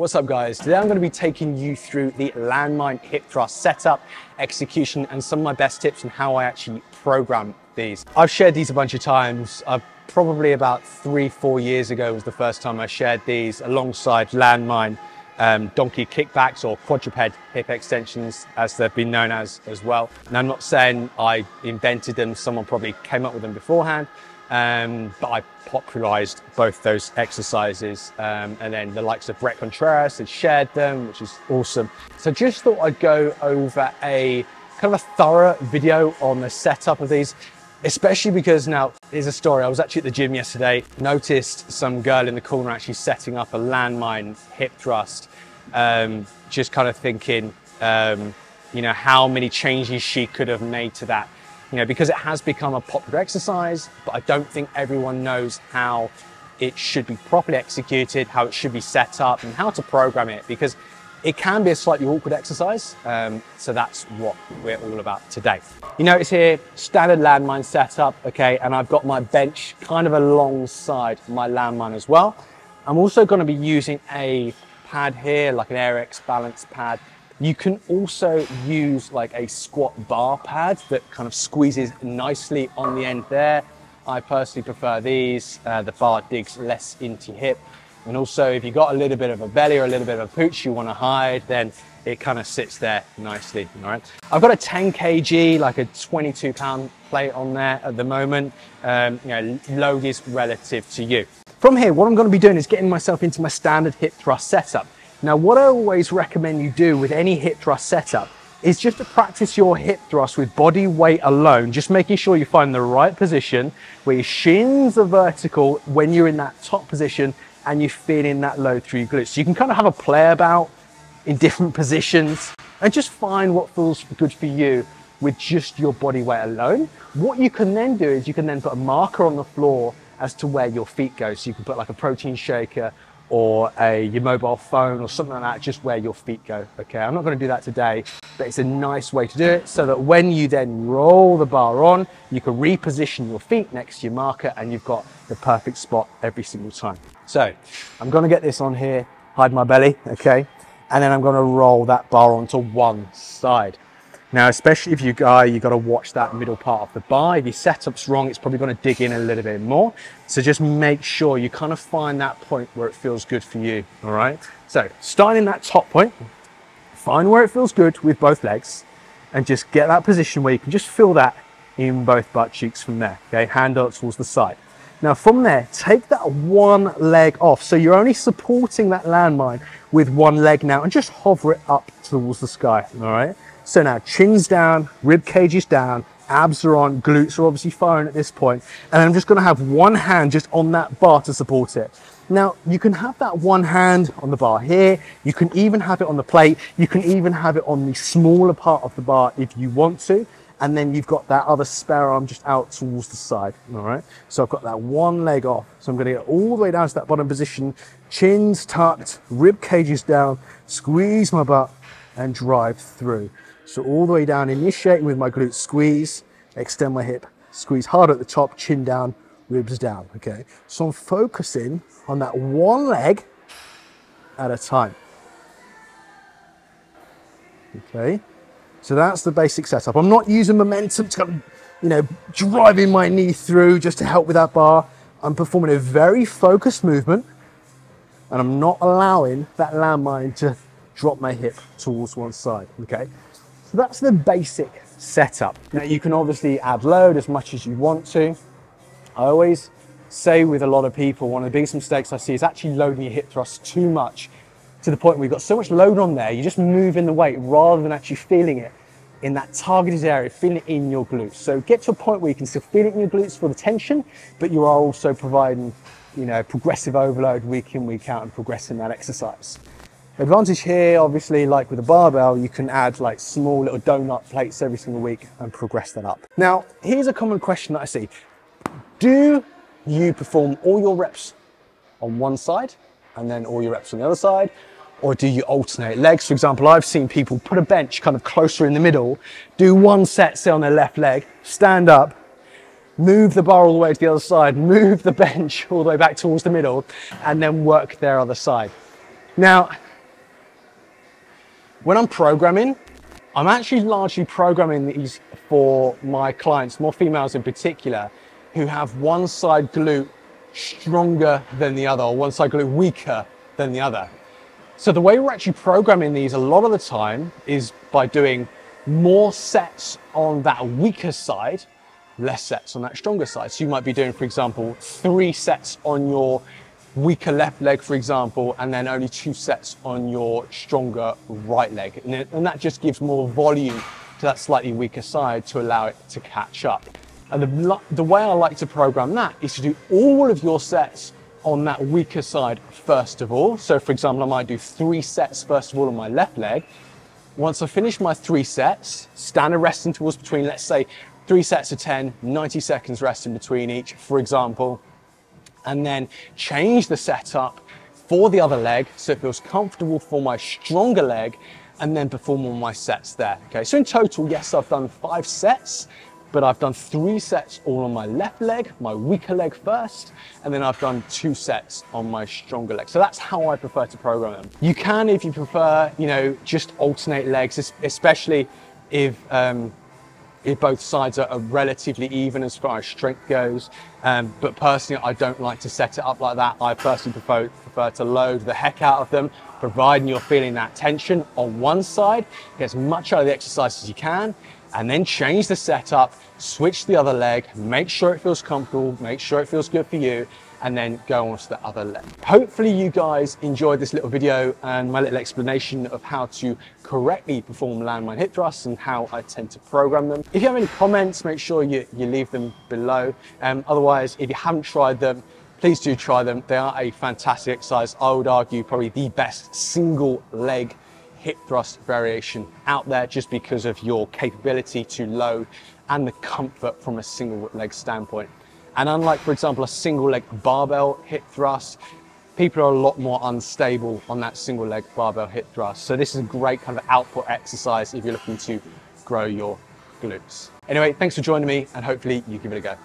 What's up guys? Today I'm going to be taking you through the landmine hip thrust setup, execution, and some of my best tips on how I actually program these. I've shared these a bunch of times. I've probably about three, four years ago was the first time I shared these alongside landmine um, donkey kickbacks or quadruped hip extensions as they've been known as as well. And I'm not saying I invented them, someone probably came up with them beforehand, um, but I popularized both those exercises. Um, and then the likes of Bret Contreras had shared them, which is awesome. So just thought I'd go over a kind of a thorough video on the setup of these, especially because now here's a story. I was actually at the gym yesterday, noticed some girl in the corner actually setting up a landmine hip thrust. Um, just kind of thinking, um, you know, how many changes she could have made to that you know, because it has become a popular exercise, but I don't think everyone knows how it should be properly executed, how it should be set up, and how to program it because it can be a slightly awkward exercise. Um, so that's what we're all about today. You notice here, standard landmine setup, okay, and I've got my bench kind of alongside my landmine as well. I'm also gonna be using a pad here, like an Airex balance pad, you can also use like a squat bar pad that kind of squeezes nicely on the end there. I personally prefer these. Uh, the bar digs less into your hip. And also if you've got a little bit of a belly or a little bit of a pooch you want to hide, then it kind of sits there nicely, all right? I've got a 10 kg, like a 22 pound plate on there at the moment. Um, you know, load is relative to you. From here, what I'm gonna be doing is getting myself into my standard hip thrust setup. Now, what I always recommend you do with any hip thrust setup is just to practice your hip thrust with body weight alone, just making sure you find the right position where your shins are vertical when you're in that top position and you're feeling that load through your glutes. So you can kind of have a play about in different positions and just find what feels good for you with just your body weight alone. What you can then do is you can then put a marker on the floor as to where your feet go. So you can put like a protein shaker or a your mobile phone or something like that, just where your feet go. Okay, I'm not going to do that today, but it's a nice way to do it so that when you then roll the bar on, you can reposition your feet next to your marker and you've got the perfect spot every single time. So I'm going to get this on here, hide my belly, okay, and then I'm going to roll that bar onto one side. Now, especially if you uh, go, you've got to watch that middle part of the bar. If your setup's wrong, it's probably going to dig in a little bit more. So just make sure you kind of find that point where it feels good for you, all right? So starting in that top point, find where it feels good with both legs and just get that position where you can just feel that in both butt cheeks from there, okay? Hand up towards the side. Now from there, take that one leg off. So you're only supporting that landmine with one leg now and just hover it up towards the sky, all right? So now chin's down, rib cage is down, abs are on, glutes are obviously firing at this point, and I'm just gonna have one hand just on that bar to support it. Now, you can have that one hand on the bar here, you can even have it on the plate, you can even have it on the smaller part of the bar if you want to, and then you've got that other spare arm just out towards the side, all right? So I've got that one leg off, so I'm gonna get all the way down to that bottom position, chin's tucked, rib cages down, squeeze my butt, and drive through. So all the way down, initiating with my glute squeeze, extend my hip, squeeze hard at the top, chin down, ribs down, okay? So I'm focusing on that one leg at a time. Okay, so that's the basic setup. I'm not using momentum to, kind of, you know, driving my knee through just to help with that bar. I'm performing a very focused movement and I'm not allowing that landmine to drop my hip towards one side, okay? So that's the basic setup. Now you can obviously add load as much as you want to. I always say with a lot of people, one of the biggest mistakes I see is actually loading your hip thrust too much to the point where you've got so much load on there, you're just moving the weight rather than actually feeling it in that targeted area, feeling it in your glutes. So get to a point where you can still feel it in your glutes for the tension, but you are also providing, you know, progressive overload week in, week out and progressing that exercise. Advantage here, obviously, like with a barbell, you can add like small little donut plates every single week and progress that up. Now, here's a common question that I see. Do you perform all your reps on one side and then all your reps on the other side? Or do you alternate legs? For example, I've seen people put a bench kind of closer in the middle, do one set, say on their left leg, stand up, move the bar all the way to the other side, move the bench all the way back towards the middle, and then work their other side. Now, When I'm programming, I'm actually largely programming these for my clients, more females in particular, who have one side glute stronger than the other, or one side glute weaker than the other. So the way we're actually programming these a lot of the time is by doing more sets on that weaker side, less sets on that stronger side. So you might be doing, for example, three sets on your weaker left leg, for example, and then only two sets on your stronger right leg. And, it, and that just gives more volume to that slightly weaker side to allow it to catch up. And the, the way I like to program that is to do all of your sets on that weaker side first of all. So for example, I might do three sets first of all on my left leg. Once I finish my three sets, standard rest intervals between, let's say, three sets of 10, 90 seconds rest in between each, for example, and then change the setup for the other leg so it feels comfortable for my stronger leg and then perform all my sets there. Okay, so in total, yes, I've done five sets but I've done three sets all on my left leg, my weaker leg first, and then I've done two sets on my stronger leg. So that's how I prefer to program them. You can, if you prefer, you know, just alternate legs, especially if, um, both sides are, relatively even as far as strength goes. Um, but personally, I don't like to set it up like that. I personally prefer, prefer to load the heck out of them, providing you're feeling that tension on one side, get as much out of the exercise as you can, and then change the setup, switch the other leg, make sure it feels comfortable, make sure it feels good for you, and then go on to the other leg. Hopefully you guys enjoyed this little video and my little explanation of how to correctly perform landmine hip thrusts and how I tend to program them. If you have any comments, make sure you, you leave them below. Um, otherwise, if you haven't tried them, please do try them. They are a fantastic exercise. I would argue probably the best single leg hip thrust variation out there just because of your capability to load and the comfort from a single leg standpoint. And unlike, for example, a single leg barbell hip thrust, people are a lot more unstable on that single leg barbell hip thrust. So this is a great kind of output exercise if you're looking to grow your glutes. Anyway, thanks for joining me and hopefully you give it a go.